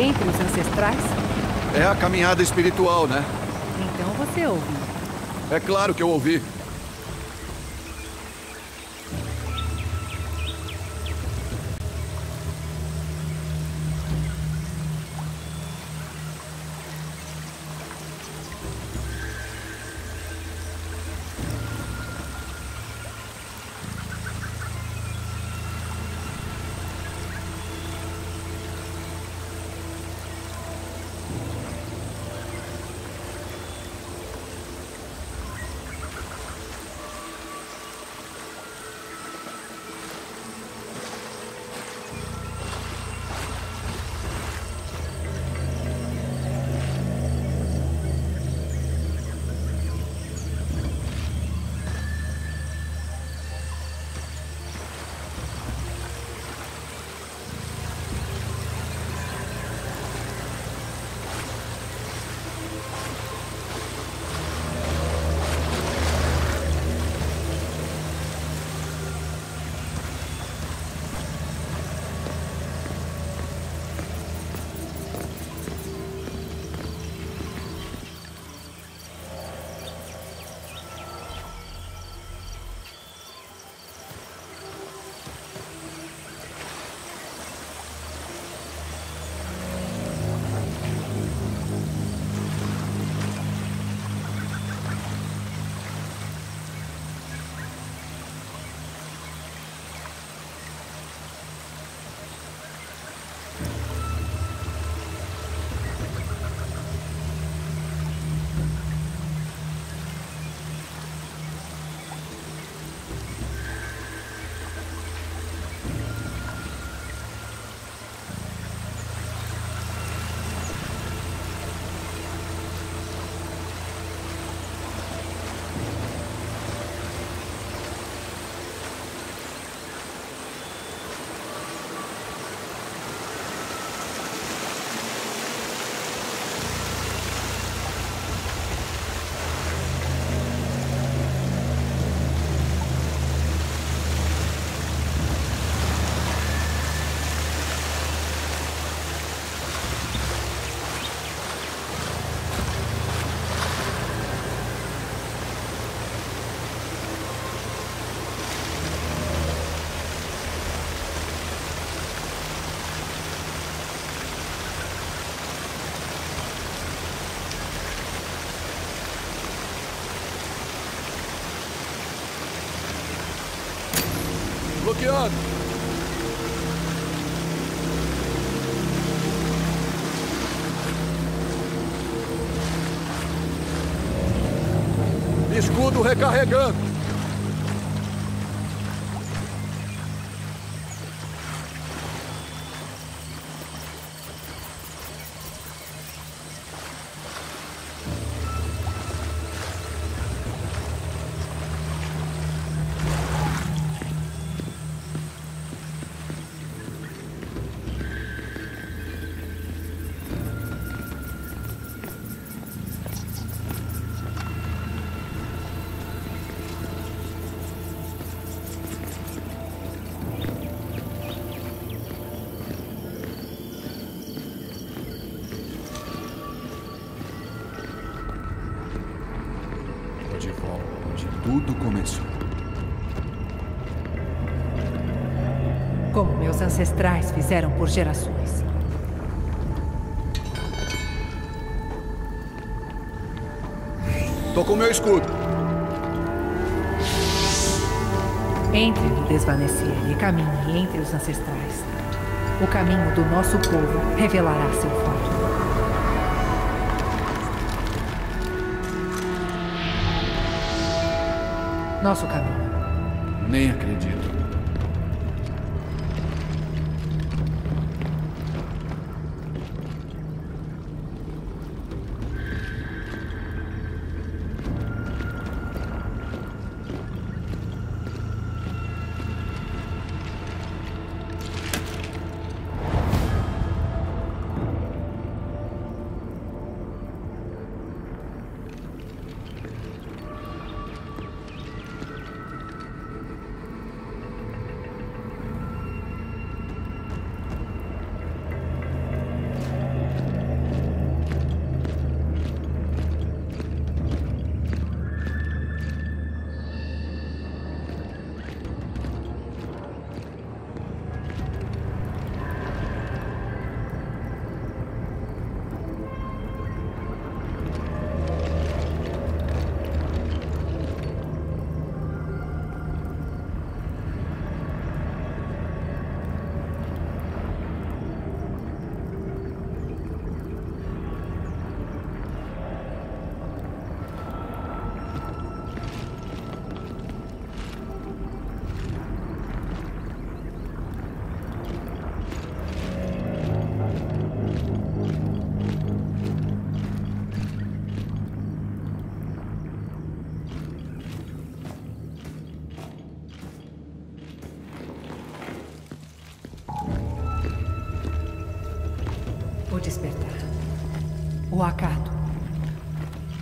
entre os ancestrais? É a caminhada espiritual, né? Então você ouviu. É claro que eu ouvi. Bloqueado. Escudo recarregando. Por gerações. Tô com meu escudo. Entre no desvanecer e caminhe entre os ancestrais. O caminho do nosso povo revelará seu fato. Nosso caminho. Nem acredito.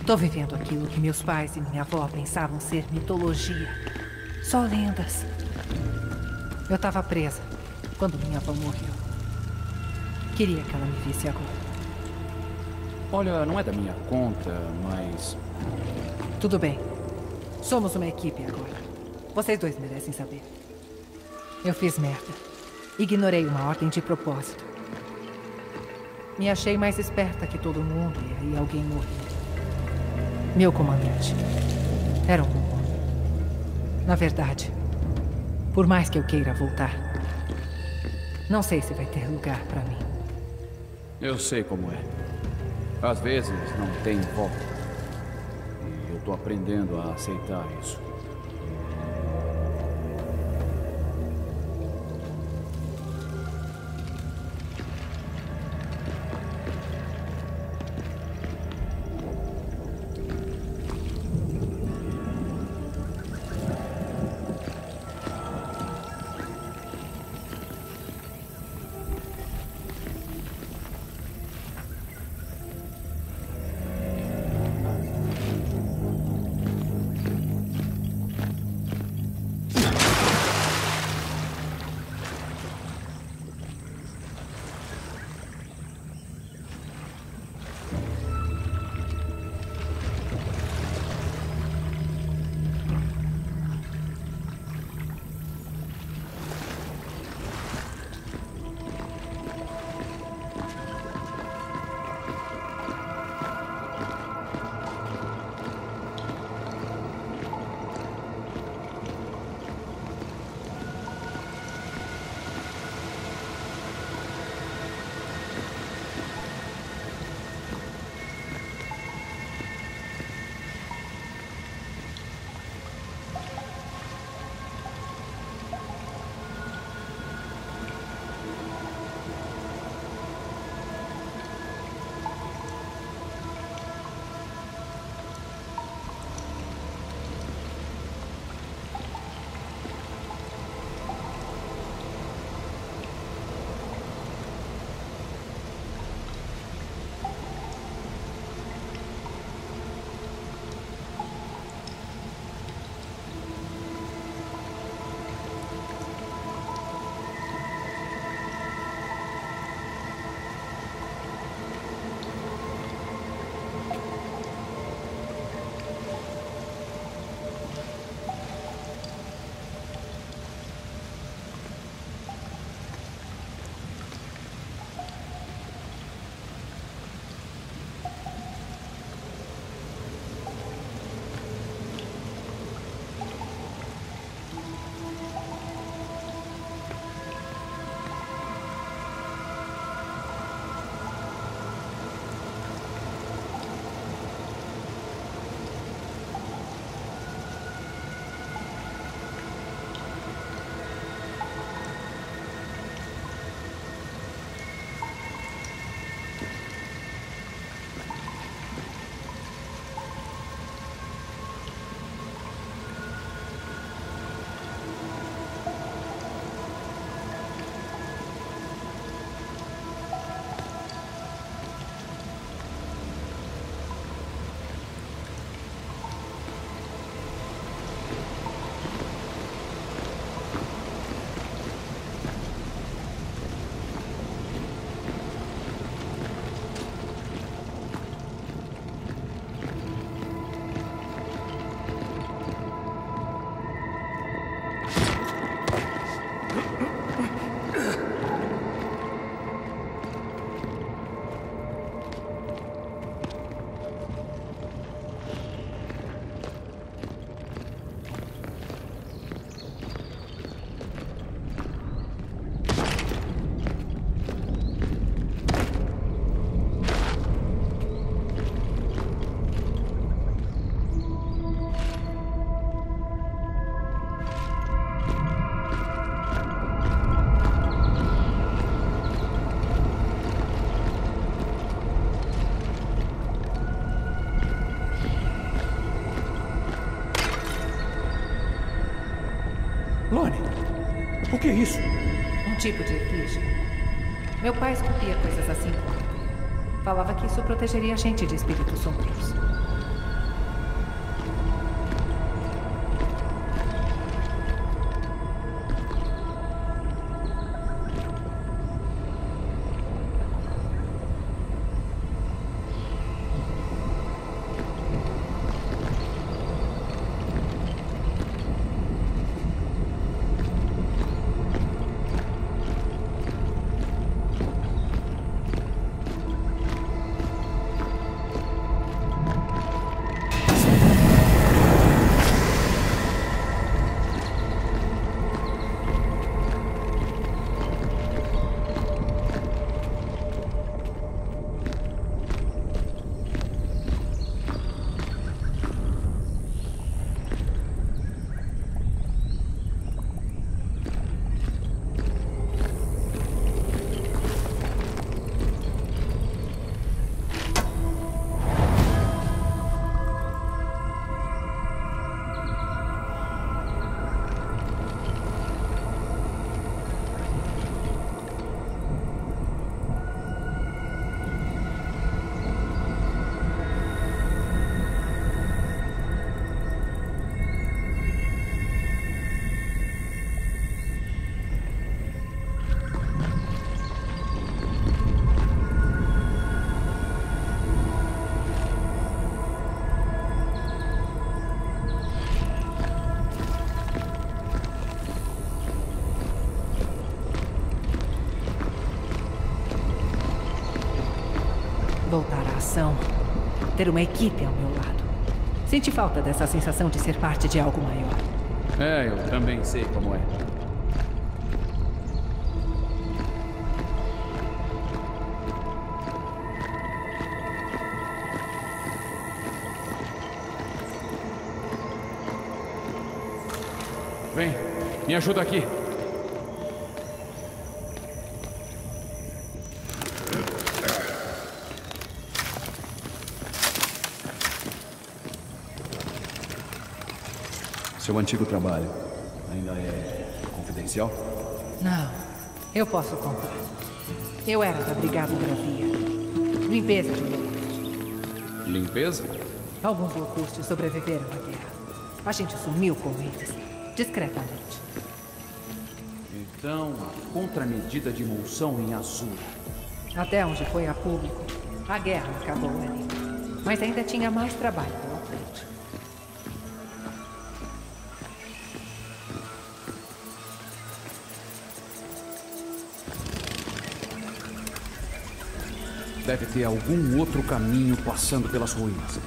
Tô vivendo aquilo que meus pais e minha avó pensavam ser mitologia. Só lendas. Eu tava presa quando minha avó morreu. Queria que ela me visse agora. Olha, não é da minha conta, mas. Tudo bem. Somos uma equipe agora. Vocês dois merecem saber. Eu fiz merda. Ignorei uma ordem de propósito. Me achei mais esperta que todo mundo e aí alguém morreu. Meu comandante. Era um bom homem. Na verdade, por mais que eu queira voltar, não sei se vai ter lugar pra mim. Eu sei como é. Às vezes não tem volta. E eu tô aprendendo a aceitar isso. Que é isso? Um tipo de efígie. Meu pai esculpia coisas assim. Falava que isso protegeria a gente de espíritos sombrios. Ter uma equipe ao meu lado. Senti falta dessa sensação de ser parte de algo maior. É, eu também sei como é. Vem, me ajuda aqui. Seu antigo trabalho ainda é confidencial? Não, eu posso contar. Eu era da Brigada Gravia. Limpeza de locustes. Limpeza? Alguns locustes sobreviveram à guerra. A gente sumiu com eles, discretamente. Então, a contramedida de emulsão em azul. Até onde foi a público, a guerra acabou ali. Mas ainda tinha mais trabalho Deve ter algum outro caminho passando pelas ruínas.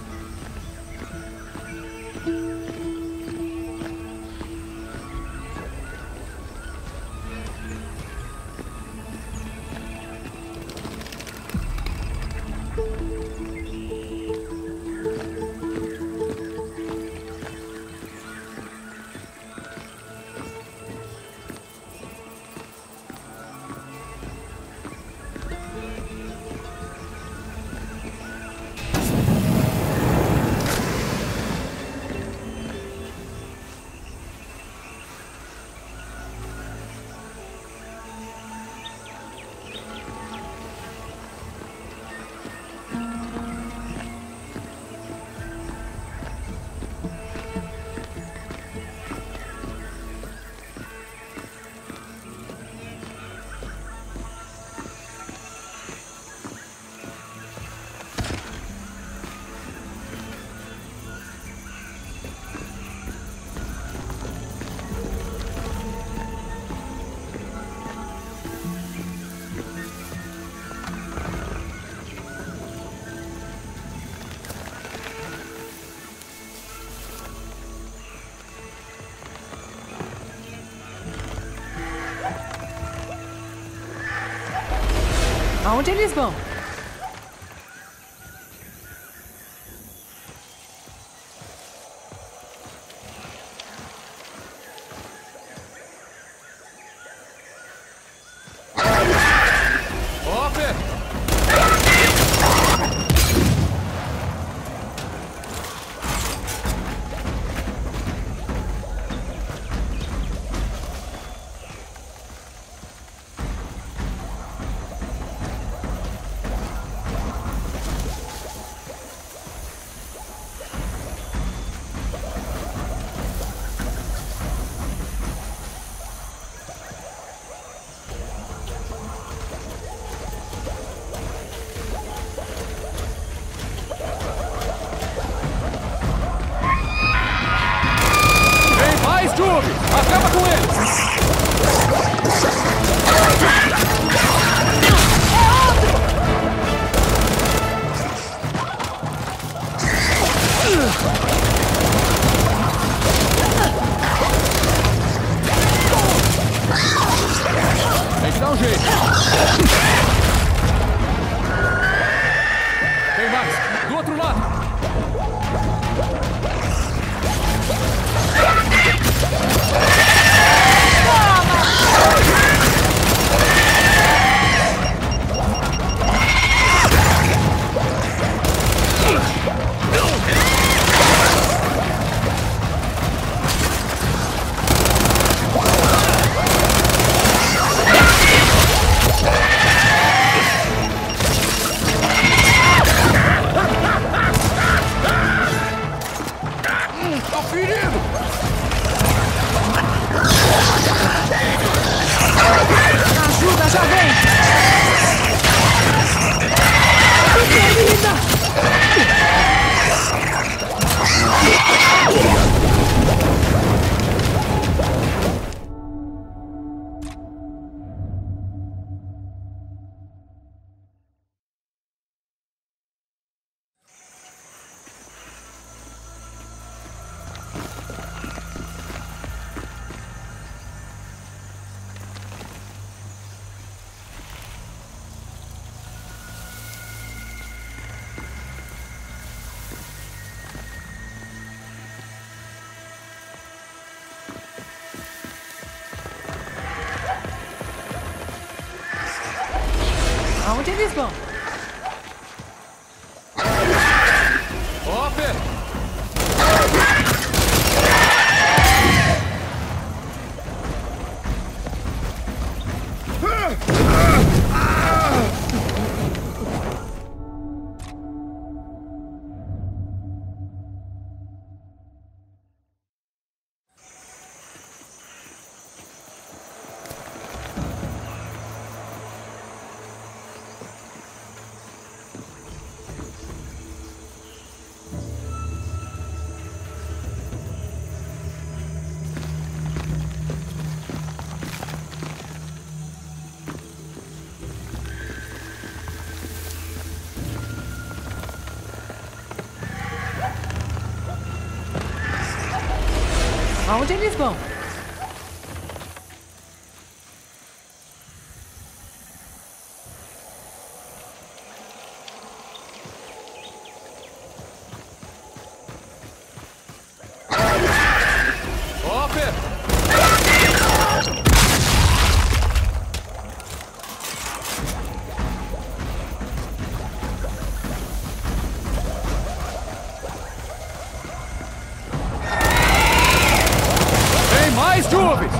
Aonde eles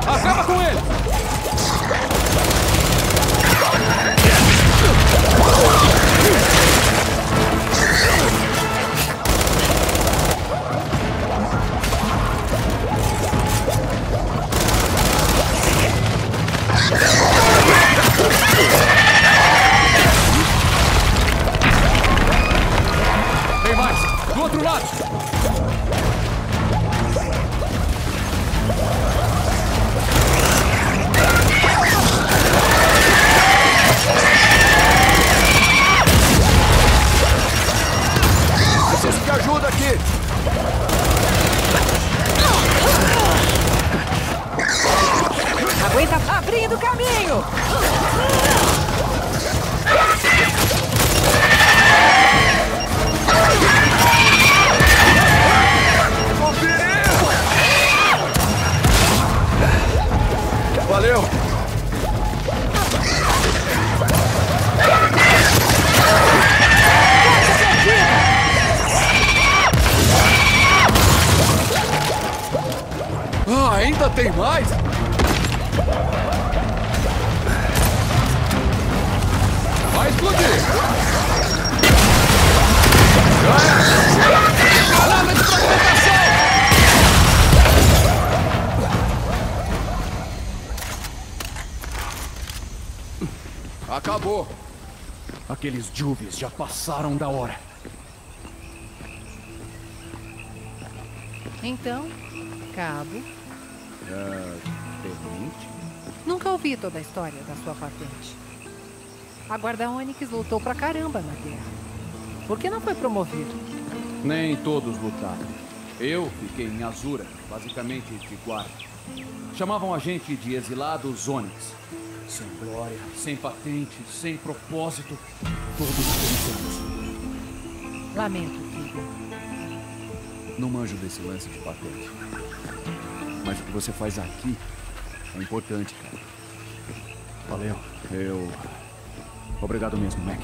Acaba com ele! Aqueles Juves já passaram da hora. Então, Cabo, É, tenente? Nunca ouvi toda a história da sua patente. A guarda Onyx lutou pra caramba na guerra. Por que não foi promovido? Nem todos lutaram. Eu fiquei em Azura, basicamente de guarda. Chamavam a gente de exilados Onyx. Sem glória, sem patente, sem propósito, todos perdidos. Lamento, Keegan. Não manjo desse lance de patente. Mas o que você faz aqui é importante, cara. Valeu. Eu. Obrigado mesmo, Mac.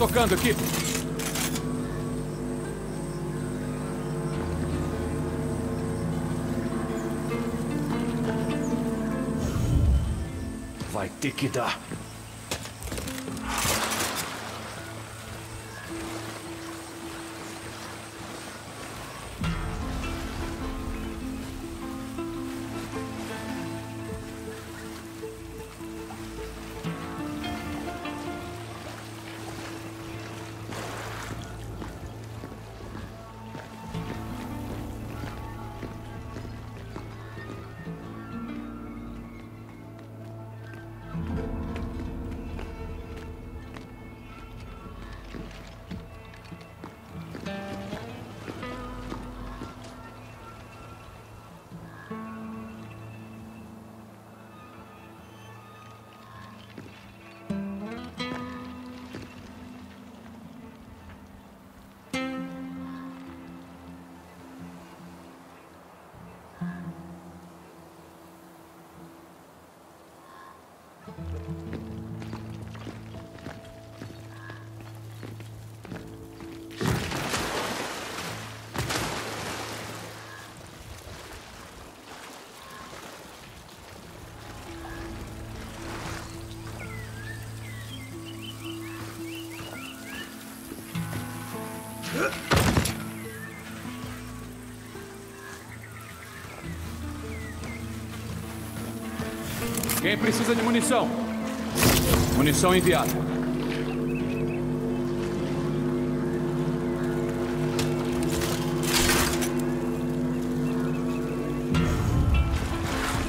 Estocando aqui. Vai ter que dar. Quem precisa de munição? Munição enviada.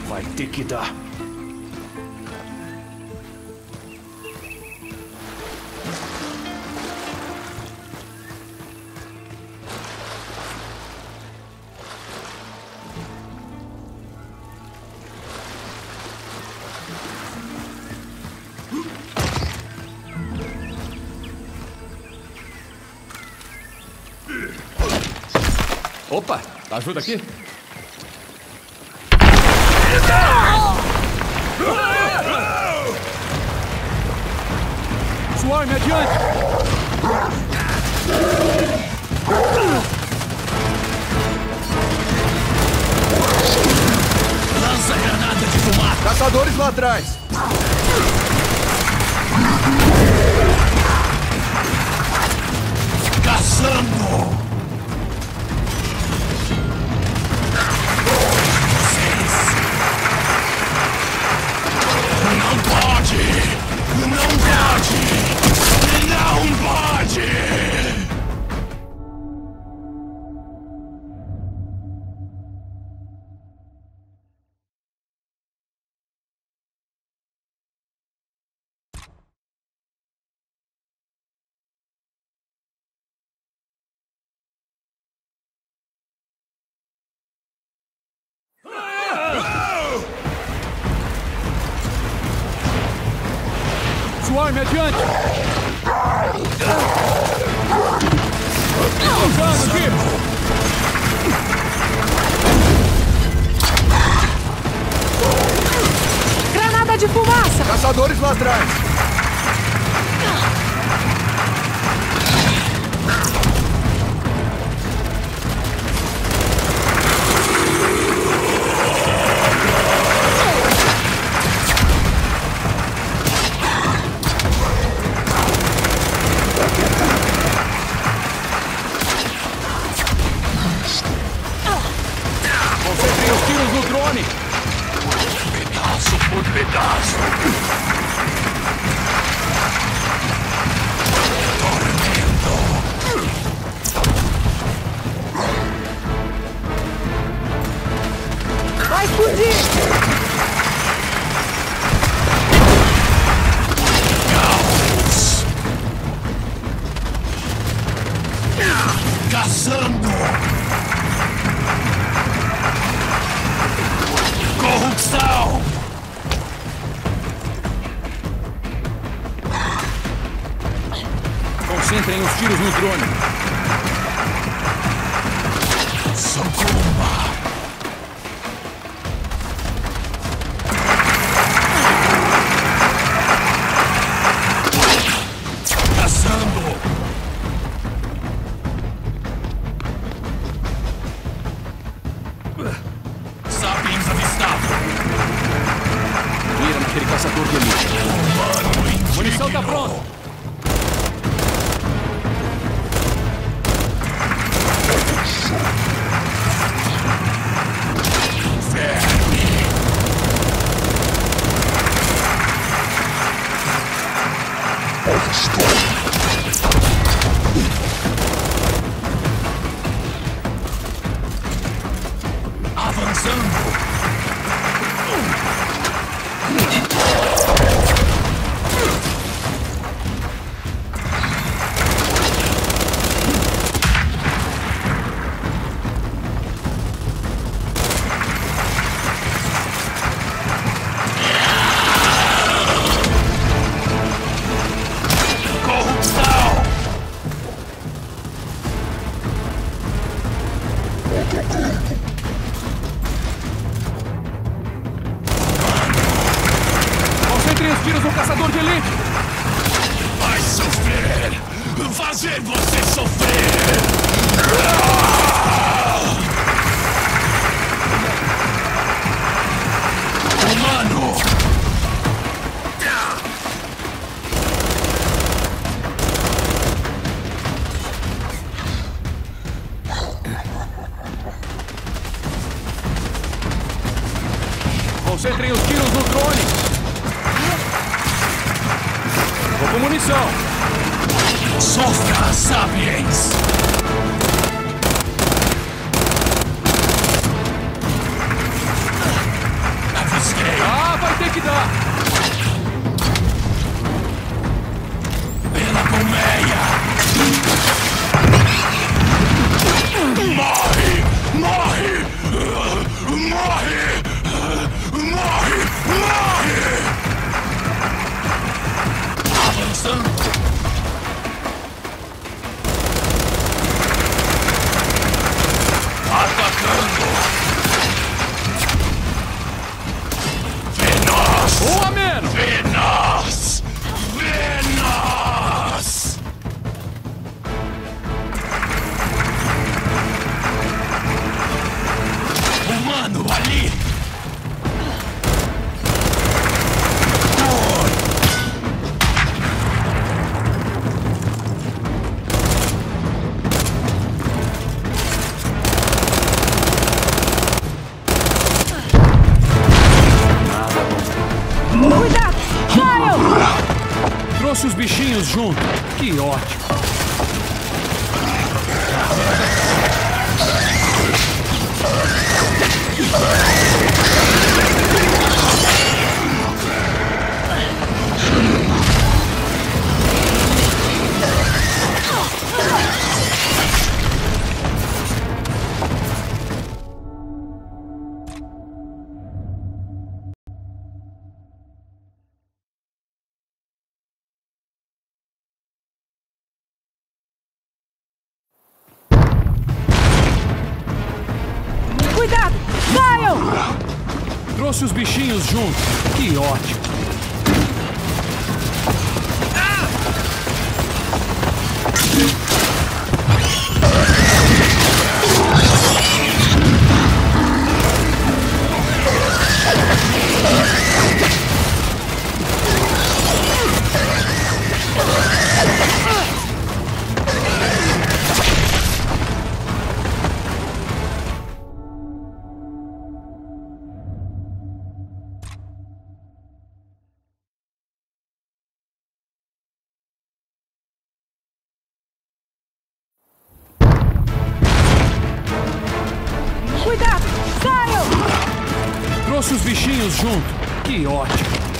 Vai ter que dar. Ajuda aqui? Swarm, adiante! Lança granada de fumaça! Caçadores lá atrás! Granada de fumaça! Caçadores lá atrás! Storm. os bichinhos junto. Que ótimo!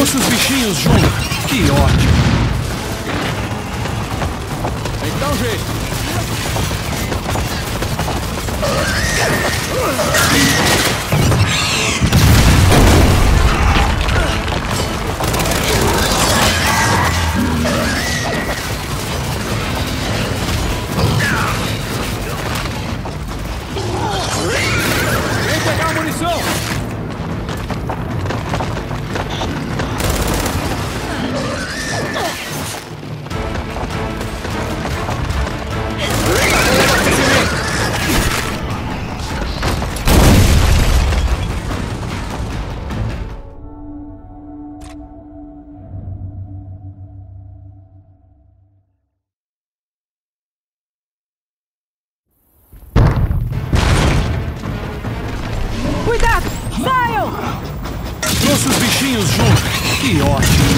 trouxe os bichinhos junto. Que ótimo. Então, jeito. Pior.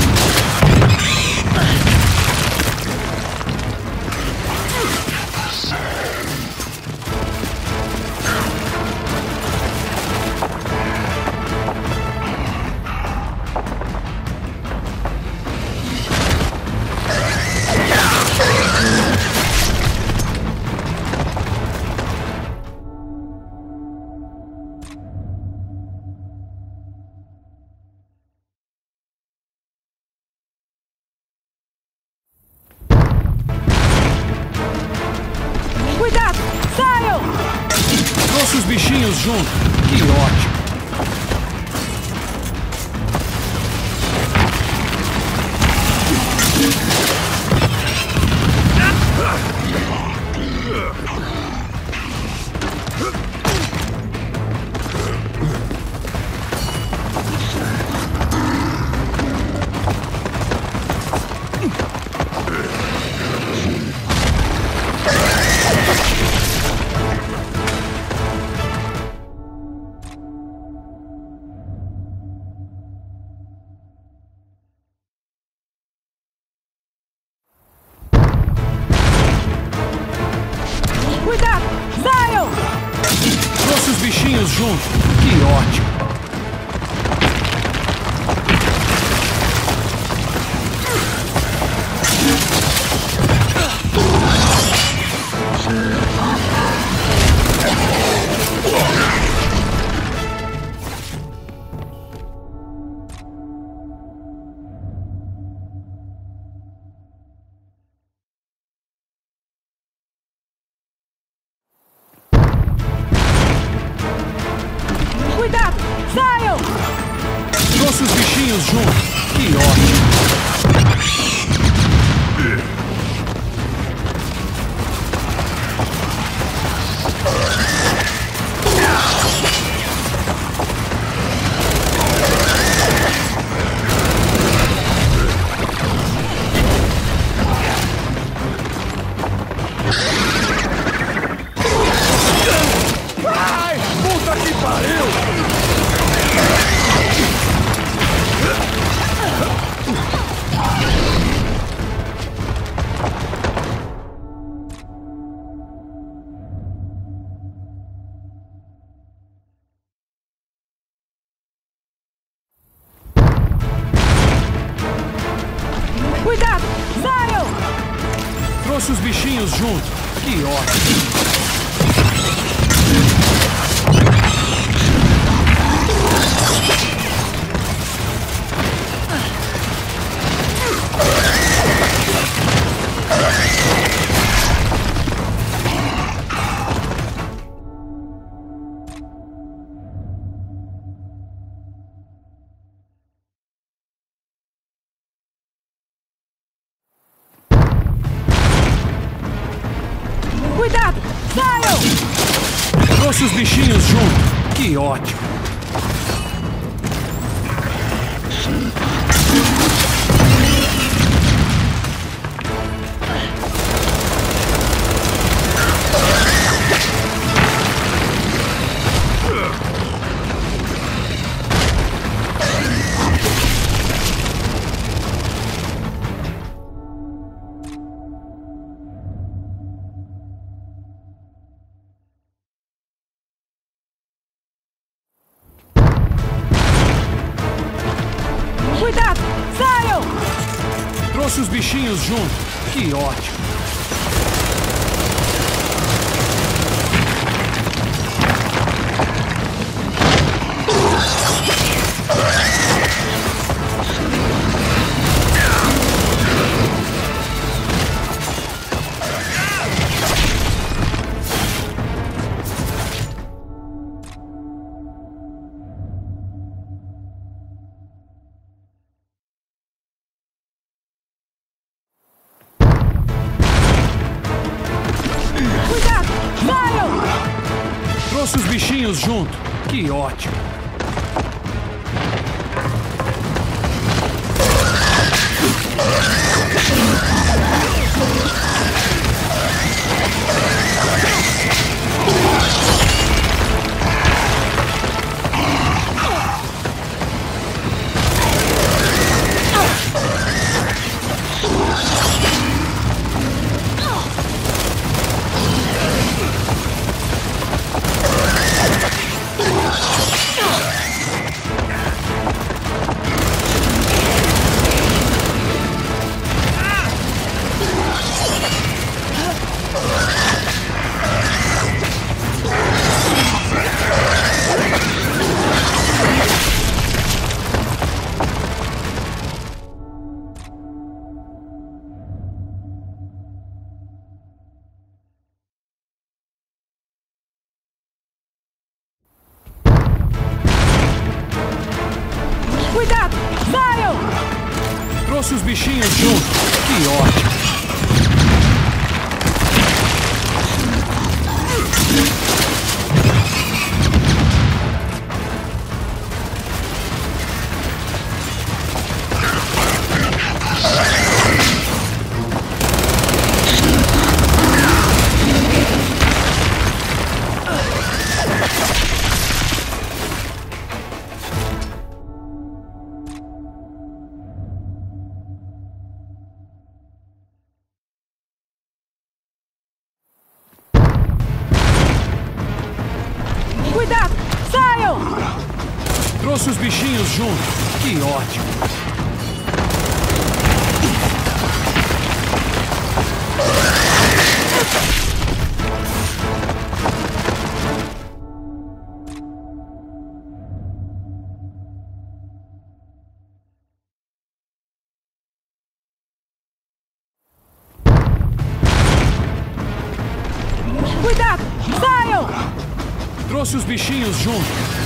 trouxe os bichinhos junto.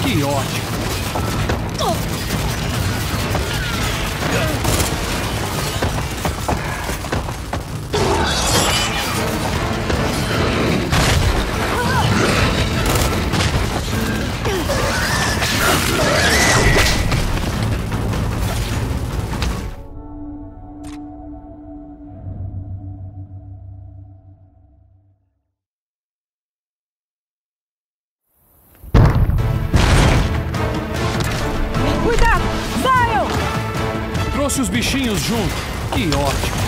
Que ótimo! juntos. Que ótimo!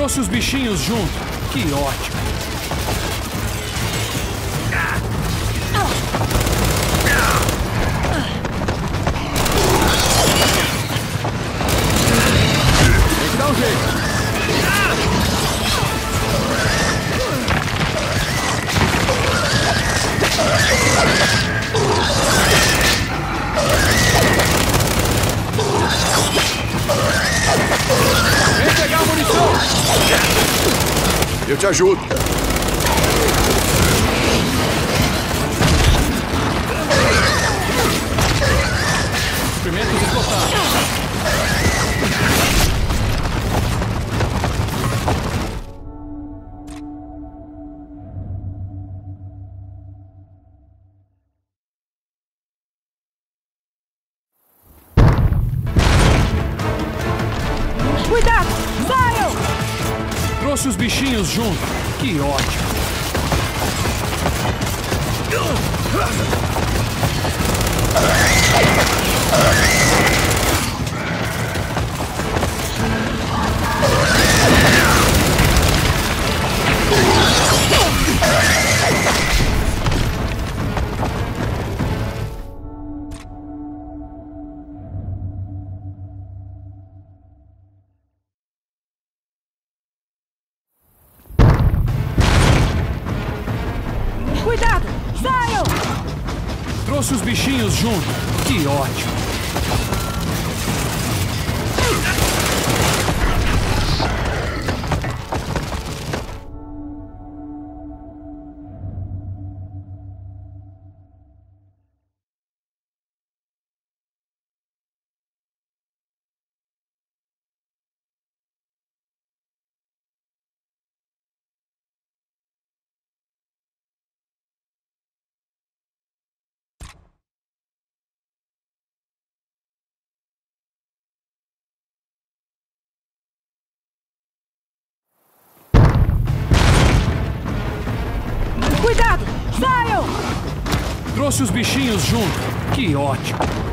trouxe os bichinhos junto. Que ótimo! Eu te ajudo. trouxe os bichinhos junto. Que ótimo!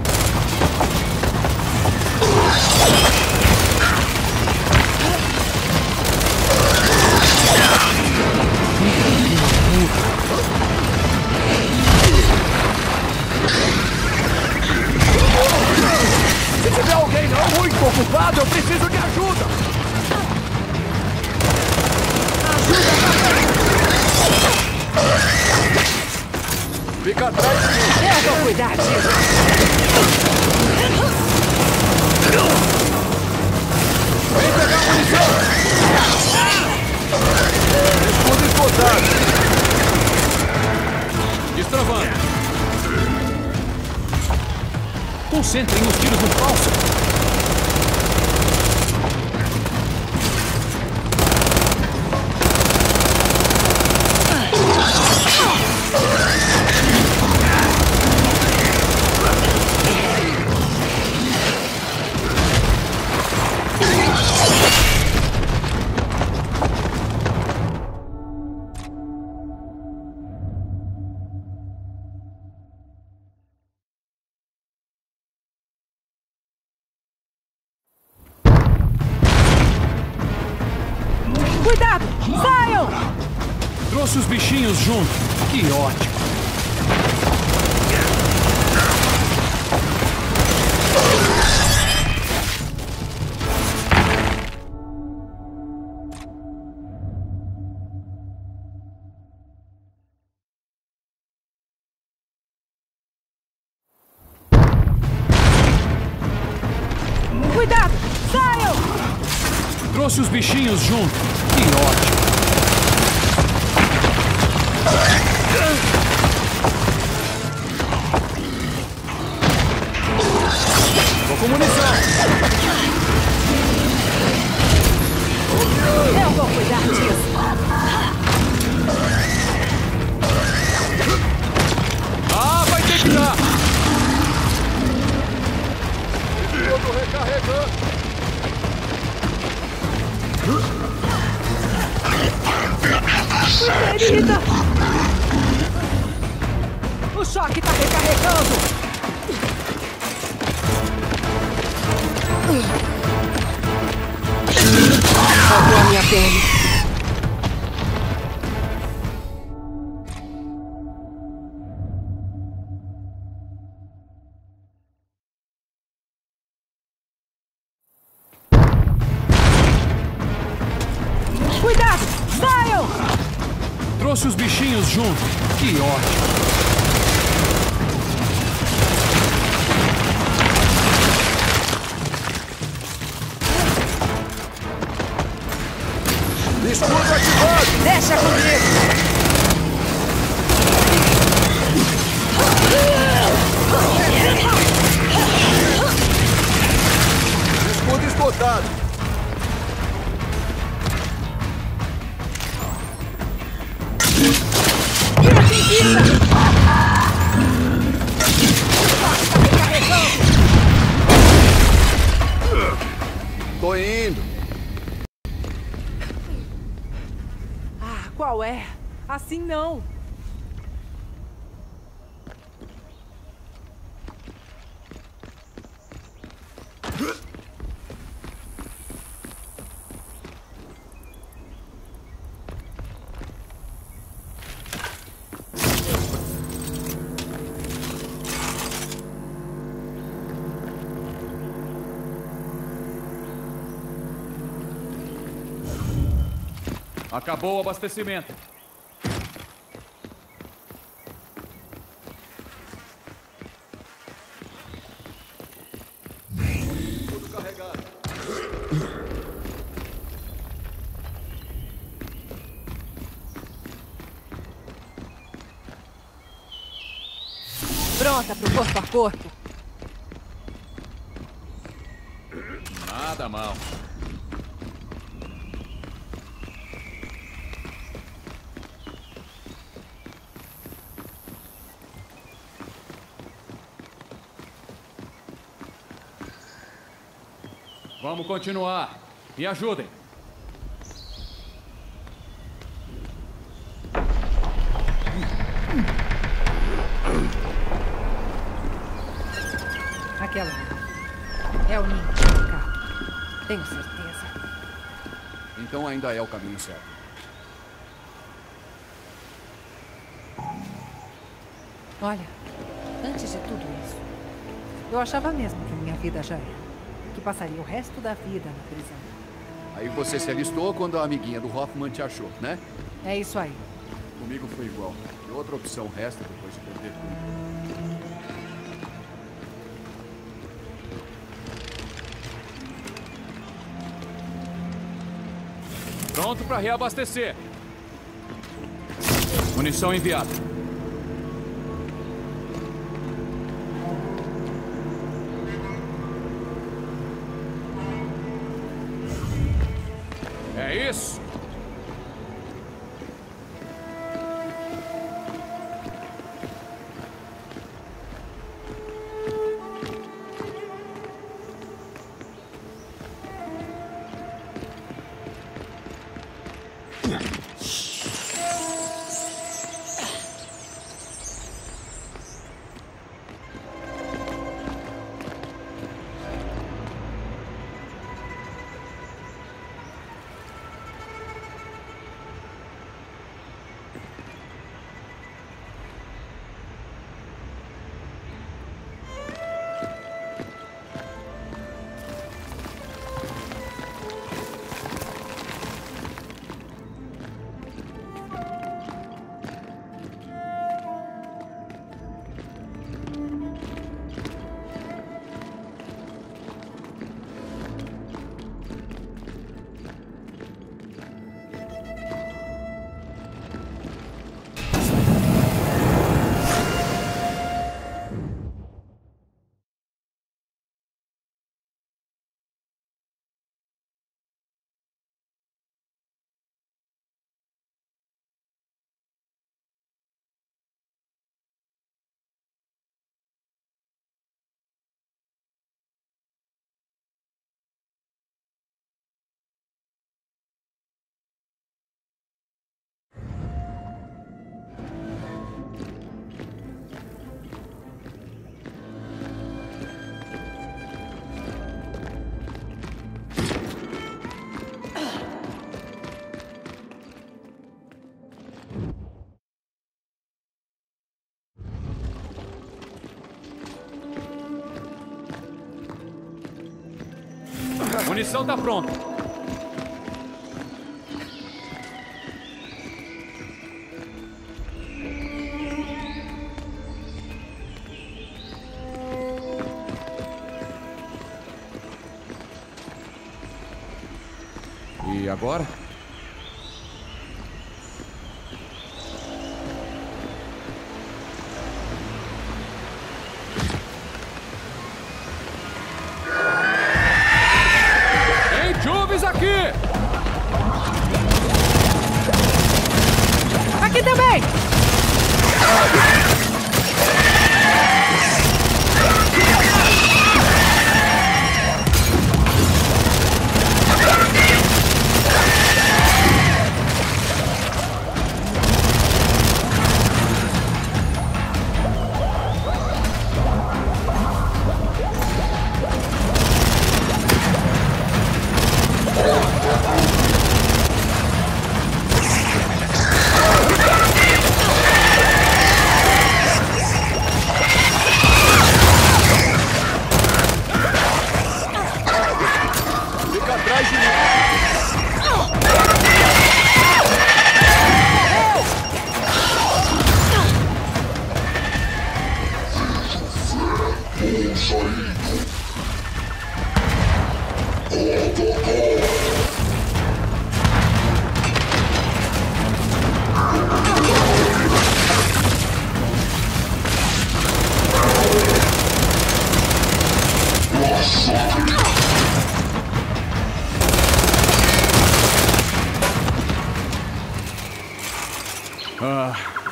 Concentrem os tiros do falso. trouxe os bichinhos junto. Acabou o abastecimento. volta pro corpo a corpo. Nada mal. Vamos continuar. Me ajudem. Ainda é o caminho certo. Olha, antes de tudo isso, eu achava mesmo que minha vida já era. Que passaria o resto da vida na prisão. Aí você se alistou quando a amiguinha do Hoffman te achou, né? É isso aí. Comigo foi igual. Que outra opção resta depois de perder tudo? Pronto para reabastecer. Munição enviada. É isso. Munição tá pronta.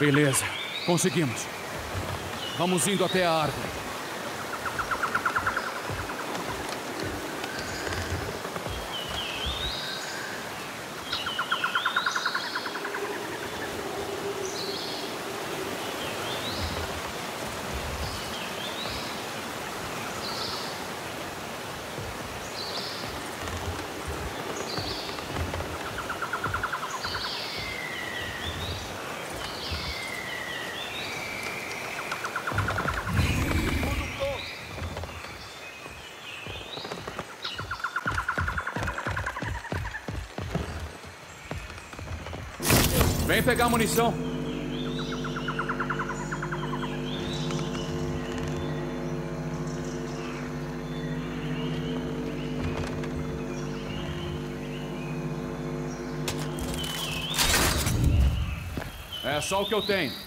Beleza. Conseguimos. Vamos indo até a árvore. Pegar munição. É só o que eu tenho.